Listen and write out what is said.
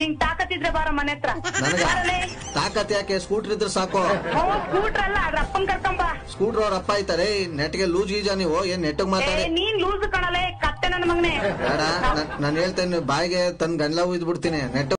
ಹಿಂಗ್ ತಾಕತ್ತಿದ್ರೆ ಬಾರ ಮನೆ ಹತ್ರ. ನನಗ? ಬಾರಲೇ. ತಾಕತ್ ಯಾಕೆ? ಸ್ಕೂಟರ್ ಇದ್ರೆ ಸಾಕು. ಹ್ಞೂ ಸ್ಕೂಟ್ರ್ ಅಲ್ಲ ಅದ್ರ ಅಪ್ಪನ್ ಕರ್ಕೊಂಬ. ಸ್ಕೂಟರ್ ಅವ್ರ ಅಪ್ಪ ಐತಾರೆ ನೆಟ್ಗೆ ಲೂಸ್ ಗೀಜ ನೀವು. ಏನ್ ನೆಟ್ಟಗ್ ಏ ಮಾತಾಡಿ? ನೀನ್ ಲೂಸ್ ಕಣಲೆ ಕತ್ತೆ ನನ್ನ ಮಗನೇ. ಬೇಡ ನಾನ್ ಹೇಳ್ತೇನೆ ಬಾಯಿಗೆ ತನ್ ಗಂಡ್ಲ ಉಯ್ದು ಬಿಡ್ತೀನಿ ನೆಟ್ಟ